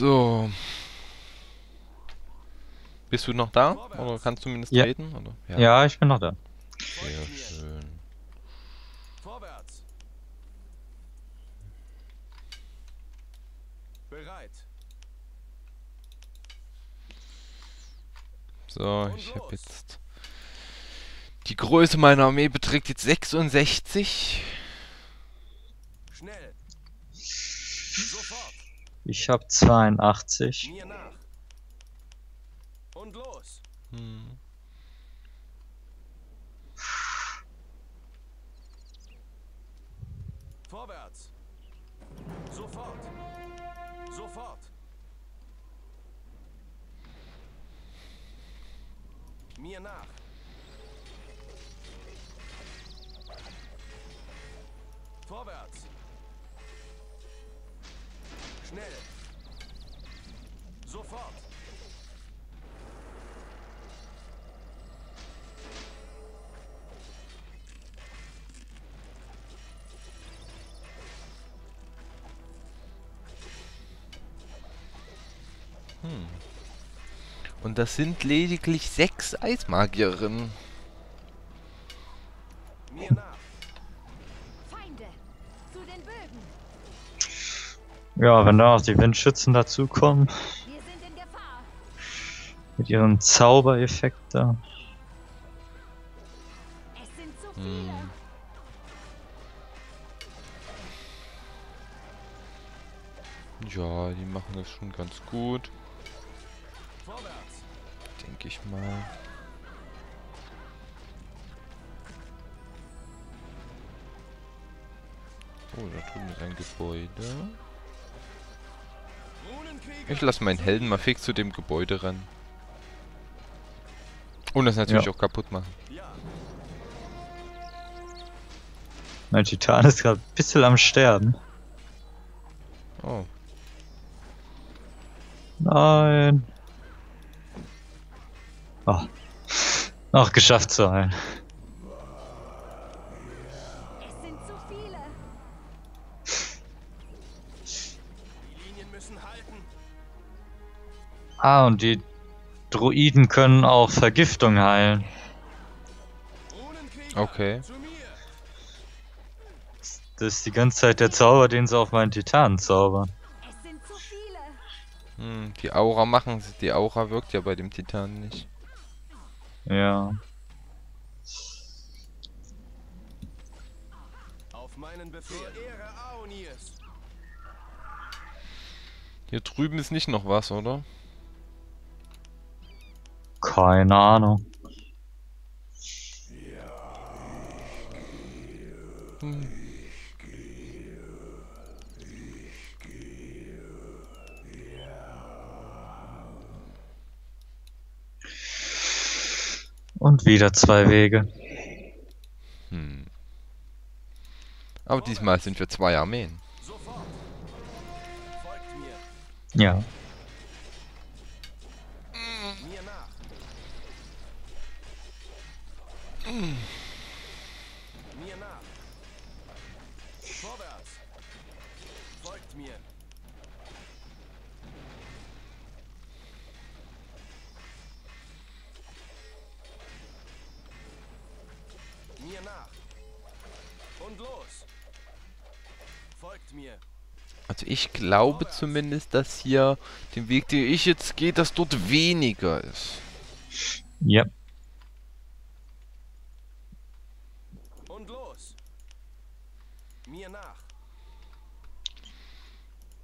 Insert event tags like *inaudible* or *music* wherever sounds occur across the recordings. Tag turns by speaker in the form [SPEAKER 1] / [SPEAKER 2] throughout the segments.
[SPEAKER 1] So. Bist du noch da? Oder kannst du mindestens
[SPEAKER 2] Ja.
[SPEAKER 1] reden? Oder?
[SPEAKER 2] Ja. ich bin noch da.
[SPEAKER 1] Sehr schön.
[SPEAKER 3] Vorwärts. Bereit.
[SPEAKER 1] So, ich habe jetzt... Die Größe meiner Armee beträgt jetzt 66.
[SPEAKER 3] Schnell. Sofort.
[SPEAKER 2] Ich habe 82.
[SPEAKER 3] Mir nach. Und los.
[SPEAKER 1] Hm.
[SPEAKER 3] Vorwärts. Sofort. Sofort. Mir nach. Vorwärts. Schnell. Sofort.
[SPEAKER 1] Und das sind lediglich sechs Eismagierinnen.
[SPEAKER 2] Ja, wenn da noch die Windschützen dazukommen, mit ihrem Zaubereffekt da.
[SPEAKER 1] Hm. Ja, die machen das schon ganz gut, denke ich mal. Oh, da drüben ist ein Gebäude. Ich lasse meinen Helden mal fix zu dem Gebäude rennen. Und das natürlich
[SPEAKER 2] Ja.
[SPEAKER 1] auch kaputt machen.
[SPEAKER 2] Mein Titan ist gerade ein bisschen am Sterben.
[SPEAKER 1] Oh,
[SPEAKER 2] Nein. Oh. Noch geschafft zu heilen. Ah, und die Druiden können auch Vergiftung heilen.
[SPEAKER 1] Okay.
[SPEAKER 2] Das ist die ganze Zeit der Zauber, den sie auf meinen Titan zaubern.
[SPEAKER 1] Hm, die Aura machen sie. Die Aura wirkt ja bei dem Titan nicht.
[SPEAKER 2] Ja.
[SPEAKER 3] Auf meinen Befehl.
[SPEAKER 1] Hier drüben ist nicht noch was, oder?
[SPEAKER 2] Keine Ahnung.
[SPEAKER 1] Hm.
[SPEAKER 2] Und wieder zwei Wege.
[SPEAKER 1] Hm. Aber diesmal sind wir zwei Armeen.
[SPEAKER 3] Sofort. Folgt mir.
[SPEAKER 2] Ja.
[SPEAKER 3] Mir nach. Und los. Folgt mir.
[SPEAKER 1] Also ich glaube zumindest, dass hier den Weg, den ich jetzt gehe, dass dort weniger ist.
[SPEAKER 2] Ja.
[SPEAKER 3] Und los. Mir nach.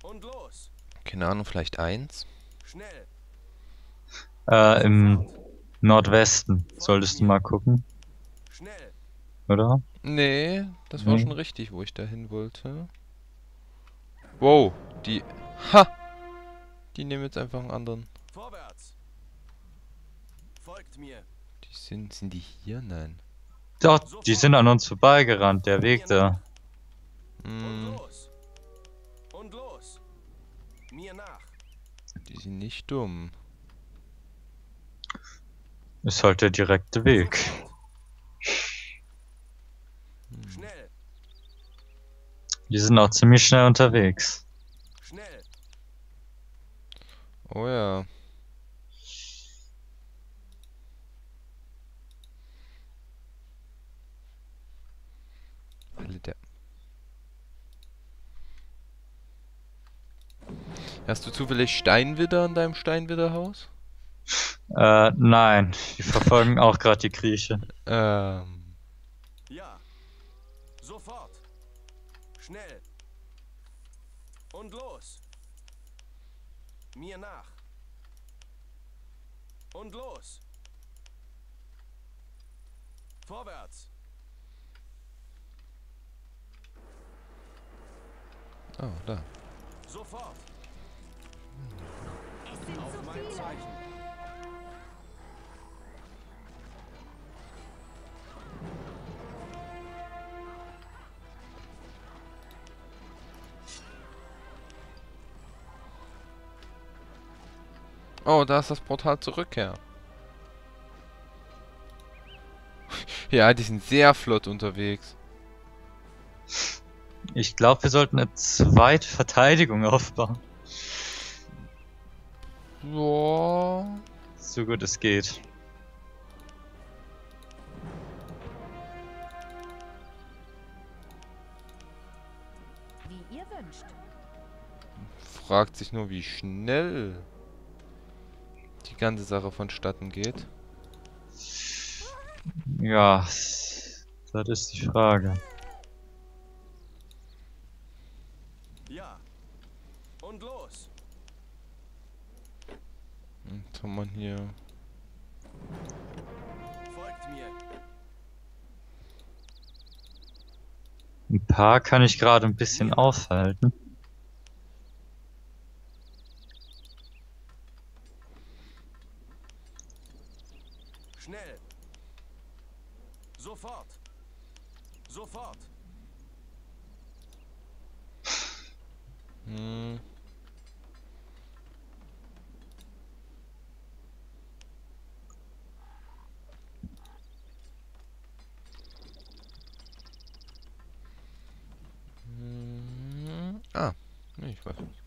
[SPEAKER 3] Und los.
[SPEAKER 1] Keine Ahnung, vielleicht eins?
[SPEAKER 3] Schnell.
[SPEAKER 2] Äh, im Nordwesten solltest du mal gucken,
[SPEAKER 3] Schnell.
[SPEAKER 2] Oder?
[SPEAKER 1] Nee, das war
[SPEAKER 2] Nee.
[SPEAKER 1] schon richtig, wo ich dahin wollte. Wow, die... Ha! Die nehmen jetzt einfach einen anderen.
[SPEAKER 3] Vorwärts. Folgt mir.
[SPEAKER 1] Die sind... Sind die hier? Nein.
[SPEAKER 2] Doch, die sind an uns vorbeigerannt, der Weg da.
[SPEAKER 3] Und
[SPEAKER 1] Hm,
[SPEAKER 3] los. Und los. Mir nach.
[SPEAKER 1] die sind nicht dumm.
[SPEAKER 2] Ist halt der direkte Weg.
[SPEAKER 3] Schnell.
[SPEAKER 2] Die sind auch ziemlich schnell unterwegs.
[SPEAKER 3] Schnell.
[SPEAKER 1] Oh ja. Hast du zufällig Steinwidder an deinem Steinwidderhaus?
[SPEAKER 2] Äh, nein. Die verfolgen auch gerade die Grieche.
[SPEAKER 1] Ähm.
[SPEAKER 3] Mir nach. Und los. Vorwärts.
[SPEAKER 1] Oh, da.
[SPEAKER 3] Sofort.
[SPEAKER 4] Es sind
[SPEAKER 3] Auf
[SPEAKER 4] zu
[SPEAKER 3] mein
[SPEAKER 4] viele.
[SPEAKER 3] Zeichen.
[SPEAKER 1] Oh, da ist das Portal zur Rückkehr. *laughs* ja, die sind sehr flott unterwegs.
[SPEAKER 2] Ich glaube, wir sollten eine zweite Verteidigung aufbauen.
[SPEAKER 1] Ja.
[SPEAKER 2] So gut es geht.
[SPEAKER 4] Wie ihr wünscht.
[SPEAKER 1] Fragt sich nur, wie schnell die ganze Sache vonstatten geht.
[SPEAKER 2] Ja, das ist die Frage.
[SPEAKER 3] Ja. Und los.
[SPEAKER 1] Und haben wir hier.
[SPEAKER 3] Folgt mir.
[SPEAKER 2] Ein paar kann ich gerade ein bisschen aufhalten.
[SPEAKER 3] Schnell. Sofort. Sofort.
[SPEAKER 1] Hm. Hm. Ah, nee, ich weiß nicht.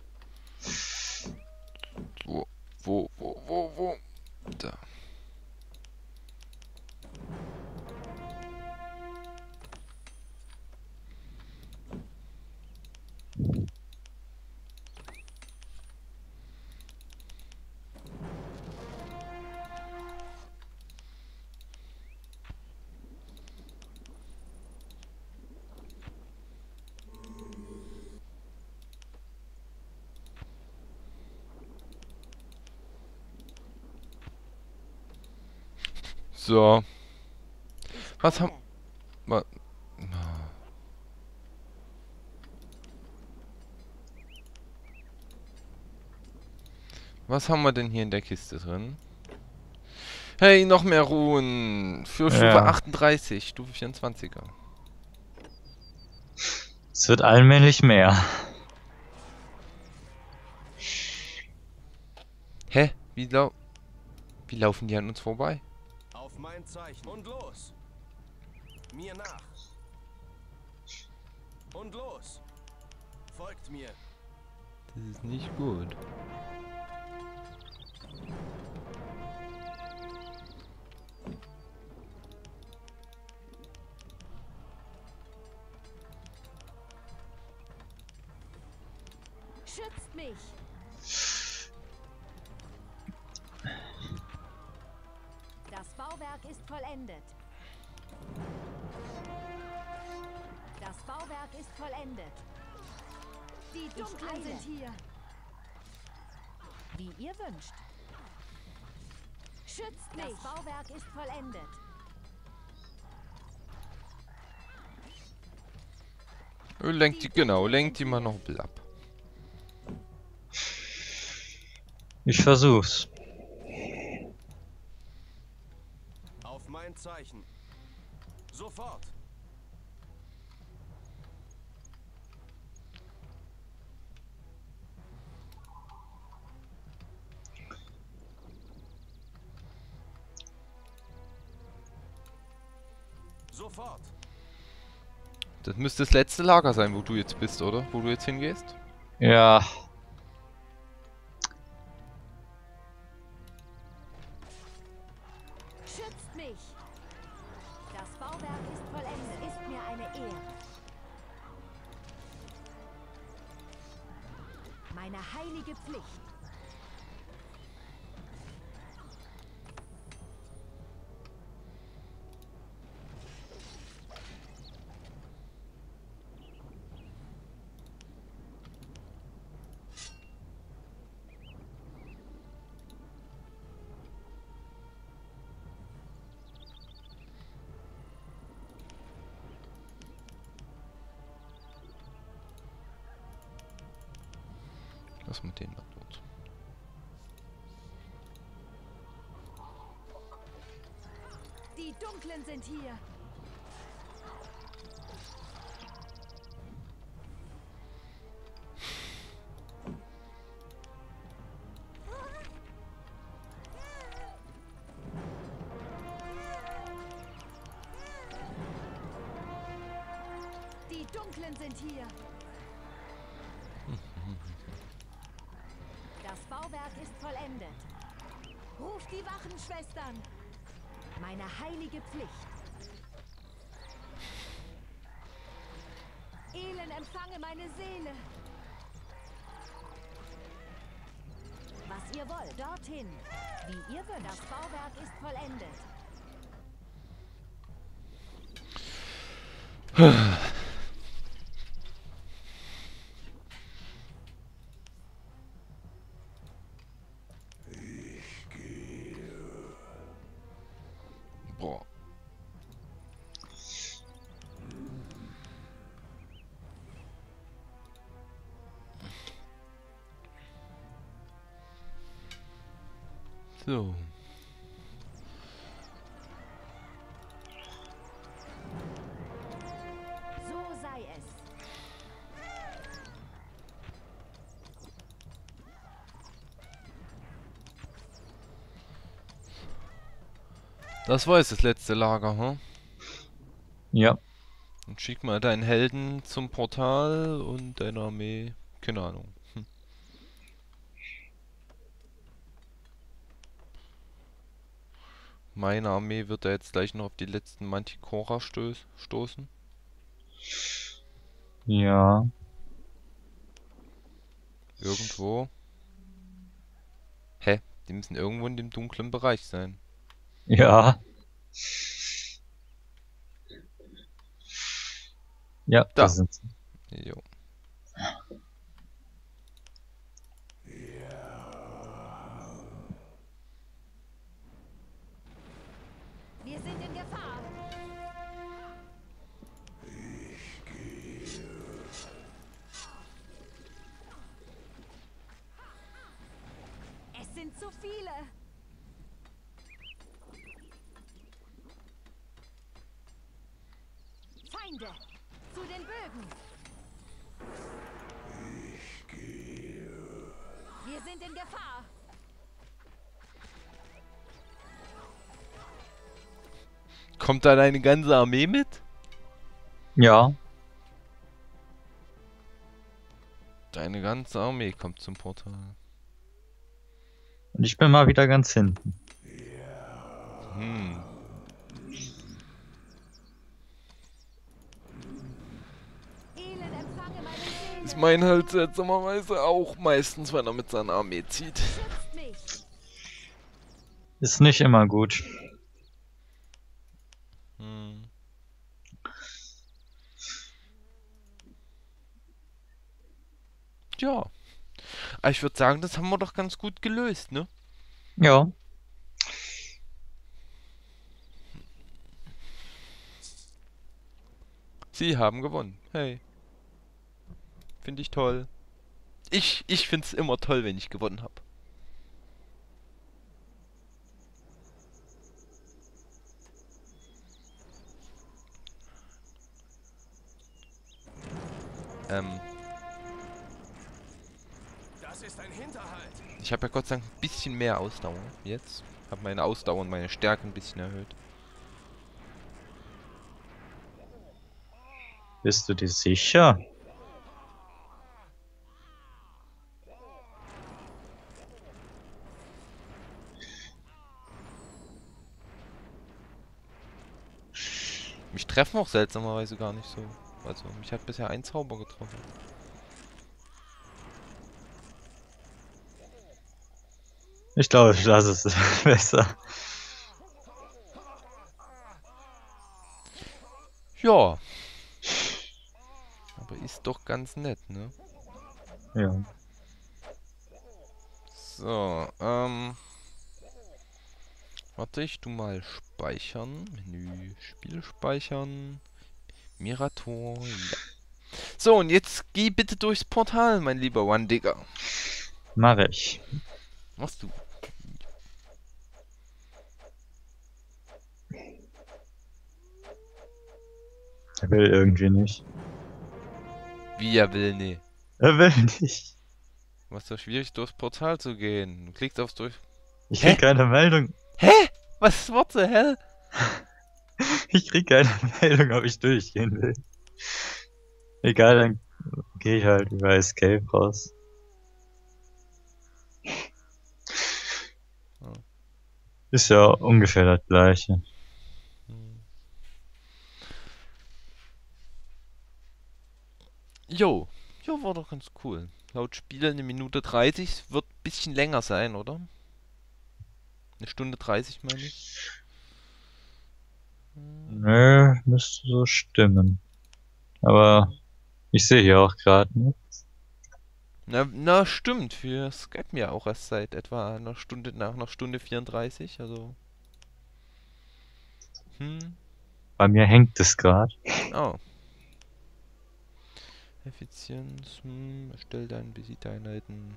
[SPEAKER 1] So. Was haben... wa- Was haben wir denn hier in der Kiste drin? Hey, noch mehr Ruhen. Für Stufe
[SPEAKER 2] Ja.
[SPEAKER 1] 38, Stufe 24er.
[SPEAKER 2] Es wird allmählich mehr.
[SPEAKER 1] Hä? Wie, lau Wie laufen die an uns vorbei?
[SPEAKER 3] Mein Zeichen. Und los. Mir nach. Und los. Folgt mir.
[SPEAKER 1] Das ist nicht gut.
[SPEAKER 4] Schützt mich. Bauwerk ist vollendet. Das Bauwerk ist vollendet. Die Dunklen sind hier. Wie ihr wünscht. Schützt mich. Das Bauwerk ist vollendet.
[SPEAKER 1] Lenkt die, genau, lenkt die mal noch ein bisschen ab.
[SPEAKER 2] Ich versuch's.
[SPEAKER 3] Sofort! Sofort!
[SPEAKER 1] Das müsste das letzte Lager sein, wo du jetzt bist, oder? Wo du jetzt hingehst?
[SPEAKER 2] Ja. Schützt mich! Das Bauwerk ist vollendet. Ist mir eine Ehre.
[SPEAKER 4] Meine heilige Pflicht.
[SPEAKER 1] Was mit denen mal tot?
[SPEAKER 4] Die Dunklen sind hier. Die Dunklen sind hier. *laughs* Das Bauwerk ist vollendet. Ruf die Wachen, Schwestern. Meine heilige Pflicht. Elend empfange meine Seele. Was ihr wollt, dorthin. Wie ihr wünscht. Das Bauwerk ist vollendet. *sighs* *laughs*
[SPEAKER 1] So.
[SPEAKER 4] So sei es.
[SPEAKER 1] Das war jetzt das letzte Lager, hm?
[SPEAKER 2] Ja.
[SPEAKER 1] Und schick mal deinen Helden zum Portal und deine Armee. Keine Ahnung. Hm. Meine Armee wird da jetzt gleich noch auf die letzten Manticora stöß stoßen.
[SPEAKER 2] Ja.
[SPEAKER 1] Irgendwo. Hä? Die müssen irgendwo in dem dunklen Bereich sein.
[SPEAKER 2] Ja. Ja,
[SPEAKER 1] Da.
[SPEAKER 2] da sind sie.
[SPEAKER 1] Jo.
[SPEAKER 4] Feinde, zu den Bögen. Wir sind in Gefahr.
[SPEAKER 1] Kommt da deine ganze Armee mit?
[SPEAKER 2] Ja.
[SPEAKER 1] Deine ganze Armee kommt zum Portal.
[SPEAKER 2] Und ich bin mal wieder ganz hinten.
[SPEAKER 1] Hm.
[SPEAKER 4] Elend empfange meine Seele.
[SPEAKER 1] Ist mein halt seltsamerweise auch meistens, wenn er mit seiner Armee zieht.
[SPEAKER 2] Ist nicht immer gut.
[SPEAKER 1] Hm. Ja. Aber ich würde sagen, das haben wir doch ganz gut gelöst, ne?
[SPEAKER 2] Ja.
[SPEAKER 1] Sie haben gewonnen. Hey. Finde ich toll. Ich, ich finde es immer toll, wenn ich gewonnen habe. Ähm,
[SPEAKER 3] Das ist ein Hinterhalt.
[SPEAKER 1] ich habe ja Gott sei Dank ein bisschen mehr Ausdauer jetzt. Habe meine Ausdauer und meine Stärke ein bisschen erhöht.
[SPEAKER 2] Bist du dir sicher?
[SPEAKER 1] Mich treffen auch seltsamerweise gar nicht so. Also, mich hat bisher ein Zauber getroffen.
[SPEAKER 2] Ich glaube, ich lasse es *laughs* besser.
[SPEAKER 1] Ja. Aber ist doch ganz nett, ne?
[SPEAKER 2] Ja.
[SPEAKER 1] So, ähm... Warte, ich tu mal speichern. Menü, Spiel speichern. Mirator, ja. So, und jetzt geh bitte durchs Portal, mein lieber One Digger.
[SPEAKER 2] Mache ich.
[SPEAKER 1] Machst du?
[SPEAKER 2] Er will irgendwie nicht.
[SPEAKER 1] Wie er will, nee.
[SPEAKER 2] Er will nicht.
[SPEAKER 1] Was so schwierig durchs Portal zu gehen. Du klickst aufs durch.
[SPEAKER 2] Ich
[SPEAKER 1] Hä?
[SPEAKER 2] krieg keine Meldung.
[SPEAKER 1] Hä? Was what the hell? *laughs*
[SPEAKER 2] Ich krieg keine Meldung, ob ich durchgehen will. Egal, dann gehe ich halt über Escape raus.
[SPEAKER 1] Oh.
[SPEAKER 2] Ist ja ungefähr das gleiche.
[SPEAKER 1] Jo. Jo, war doch ganz cool. Laut Spiel eine Minute 30. Wird ein bisschen länger sein, oder? Eine Stunde 30, meine ich.
[SPEAKER 2] Nö, müsste so stimmen. Aber ich sehe hier auch gerade nichts.
[SPEAKER 1] Na, na, stimmt. Wir skypen ja auch erst seit etwa einer Stunde nach einer Stunde 34, also. Hm.
[SPEAKER 2] Bei mir hängt es gerade.
[SPEAKER 1] Oh. Effizienz, hm, erstell deine Besiegeinheiten.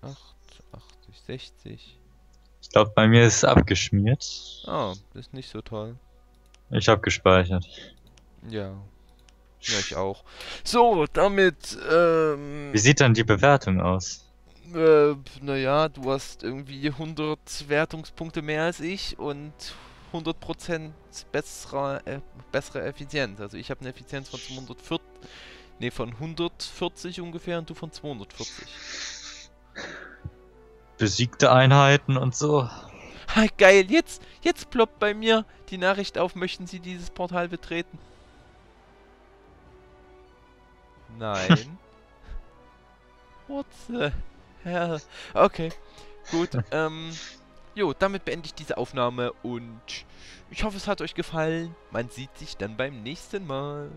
[SPEAKER 1] 8, 80, 60.
[SPEAKER 2] Ich glaube, bei mir ist es abgeschmiert.
[SPEAKER 1] Oh, das ist nicht so toll.
[SPEAKER 2] Ich habe gespeichert.
[SPEAKER 1] Ja. Ja, ich auch. So, damit, ähm,
[SPEAKER 2] Wie sieht dann die Bewertung aus?
[SPEAKER 1] äh, naja, du hast irgendwie 100 Wertungspunkte mehr als ich und 100% bessere, äh, bessere Effizienz. Also ich habe eine Effizienz von 240, nee, von 140 ungefähr und du von 240.
[SPEAKER 2] Besiegte Einheiten und so.
[SPEAKER 1] Ha, geil, jetzt, jetzt ploppt bei mir die Nachricht auf, möchten Sie dieses Portal betreten? Nein. *laughs* What the hell? Okay, gut, *laughs* ähm, jo, damit beende ich diese Aufnahme und ich hoffe, es hat euch gefallen. Man sieht sich dann beim nächsten Mal.